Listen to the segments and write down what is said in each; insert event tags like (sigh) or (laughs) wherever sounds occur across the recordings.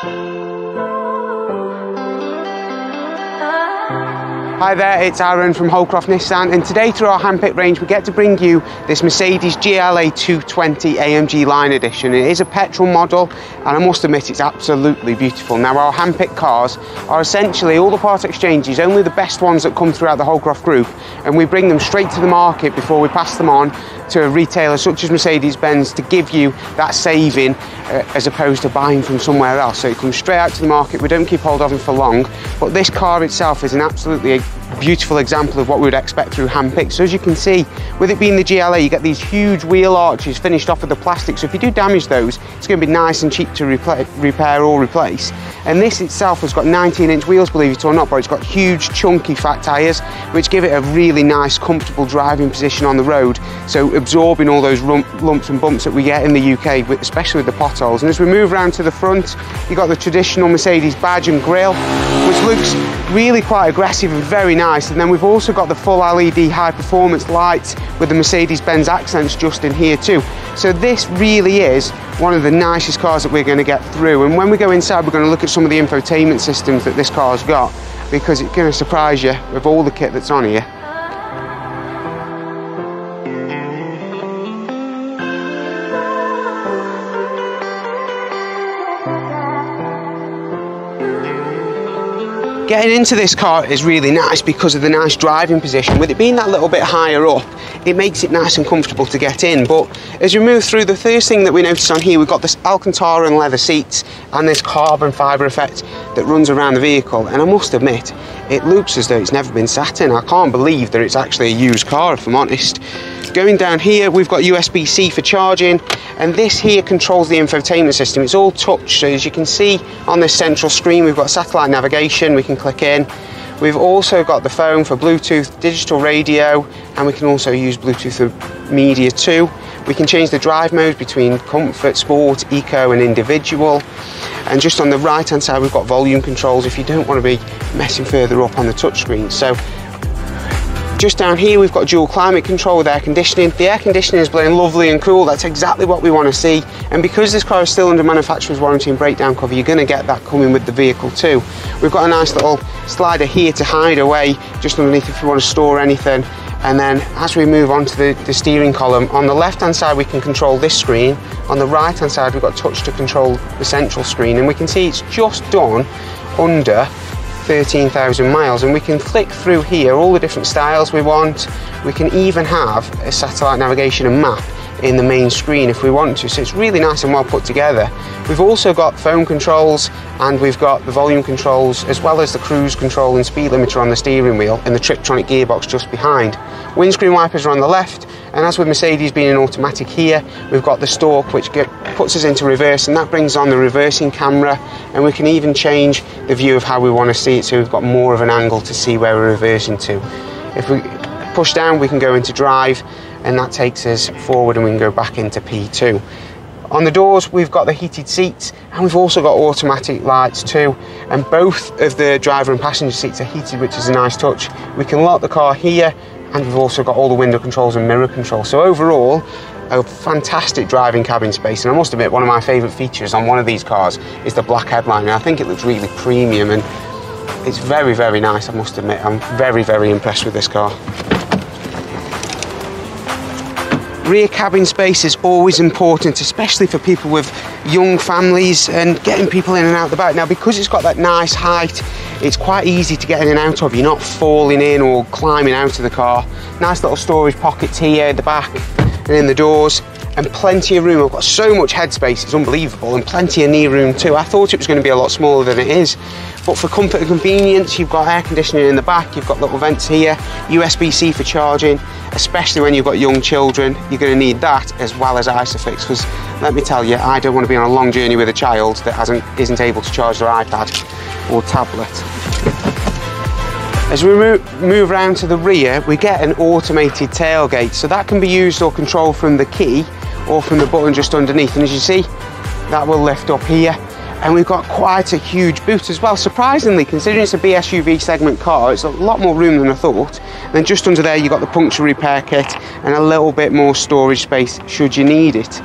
Thank (laughs) you. Hi there, it's Aaron from Holdcroft Nissan and today through our handpick range we get to bring you this Mercedes GLA 220 AMG Line Edition. It is a petrol model and I must admit it's absolutely beautiful. Now our handpicked cars are essentially all the part exchanges, only the best ones that come throughout the Holdcroft group and we bring them straight to the market before we pass them on to a retailer such as Mercedes-Benz to give you that saving uh, as opposed to buying from somewhere else. So it comes straight out to the market, we don't keep hold of them for long, but this car itself is an absolutely beautiful example of what we would expect through handpick. So as you can see, with it being the GLA, you get these huge wheel arches finished off with the plastic. So if you do damage those, it's going to be nice and cheap to repair or replace. And this itself has got 19 inch wheels, believe it or not, but it's got huge chunky fat tyres, which give it a really nice, comfortable driving position on the road. So absorbing all those lumps and bumps that we get in the UK, especially with the potholes. And as we move around to the front, you've got the traditional Mercedes badge and grille, which looks really quite aggressive and very nice. And then we've also got the full LED high performance lights with the Mercedes-Benz accents just in here too. So this really is one of the nicest cars that we're going to get through. And when we go inside, we're going to look at some of the infotainment systems that this car's got because it's going to surprise you with all the kit that's on here. Getting into this car is really nice because of the nice driving position. With it being that little bit higher up, it makes it nice and comfortable to get in. But as you move through, the first thing that we notice on here, we've got this Alcantara and leather seats and this carbon fibre effect that runs around the vehicle. And I must admit, it looks as though it's never been sat in. I can't believe that it's actually a used car, if I'm honest. Going down here, we've got USB-C for charging, and this here controls the infotainment system. It's all touch, so as you can see on this central screen, we've got satellite navigation, we can click in. We've also got the phone for Bluetooth, digital radio, and we can also use Bluetooth media too. We can change the drive modes between comfort, sport, eco, and individual. And just on the right hand side, we've got volume controls if you don't want to be messing further up on the touchscreen. So just down here we've got dual climate control with air conditioning. The air conditioning is blowing lovely and cool, that's exactly what we want to see. And because this car is still under manufacturer's warranty and breakdown cover, you're going to get that coming with the vehicle too. We've got a nice little slider here to hide away just underneath if you want to store anything. And then as we move on to the, the steering column, on the left hand side we can control this screen, on the right hand side we've got touch to control the central screen and we can see it's just done under 13,000 miles and we can click through here all the different styles we want. We can even have a satellite navigation and map in the main screen if we want to so it's really nice and well put together we've also got phone controls and we've got the volume controls as well as the cruise control and speed limiter on the steering wheel and the Triptronic gearbox just behind windscreen wipers are on the left and as with Mercedes being an automatic here we've got the stalk which get, puts us into reverse and that brings on the reversing camera and we can even change the view of how we want to see it so we've got more of an angle to see where we're reversing to if we push down we can go into drive and that takes us forward and we can go back into P2. On the doors, we've got the heated seats and we've also got automatic lights too. And both of the driver and passenger seats are heated, which is a nice touch. We can lock the car here and we've also got all the window controls and mirror controls. So overall, a fantastic driving cabin space. And I must admit, one of my favourite features on one of these cars is the black headliner. I think it looks really premium and it's very, very nice, I must admit. I'm very, very impressed with this car. Rear cabin space is always important, especially for people with young families and getting people in and out the back. Now, because it's got that nice height, it's quite easy to get in and out of. You're not falling in or climbing out of the car. Nice little storage pockets here at the back and in the doors and plenty of room. I've got so much headspace, it's unbelievable, and plenty of knee room too. I thought it was going to be a lot smaller than it is, but for comfort and convenience, you've got air conditioning in the back, you've got little vents here, USB-C for charging, especially when you've got young children, you're going to need that as well as ISOFIX, because let me tell you, I don't want to be on a long journey with a child that hasn't, isn't able to charge their iPad or tablet. As we move around to the rear, we get an automated tailgate. So that can be used or controlled from the key from the button just underneath. And as you see, that will lift up here. And we've got quite a huge boot as well. Surprisingly, considering it's a BSUV segment car, it's a lot more room than I thought. And then just under there, you've got the puncture repair kit and a little bit more storage space should you need it.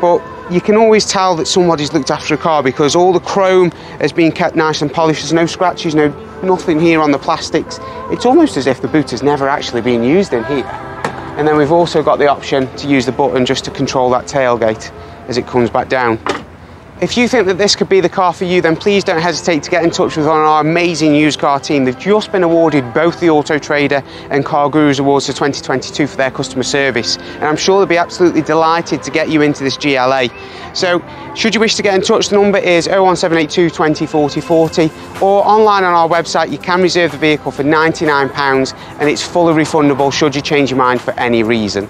But you can always tell that somebody's looked after a car because all the chrome has been kept nice and polished. There's no scratches, no nothing here on the plastics. It's almost as if the boot has never actually been used in here. And then we've also got the option to use the button just to control that tailgate as it comes back down. If you think that this could be the car for you, then please don't hesitate to get in touch with our amazing used car team. They've just been awarded both the Auto Trader and Car Gurus Awards for 2022 for their customer service. And I'm sure they'll be absolutely delighted to get you into this GLA. So, should you wish to get in touch, the number is 01782 20 40 40 or online on our website, you can reserve the vehicle for £99 and it's fully refundable should you change your mind for any reason.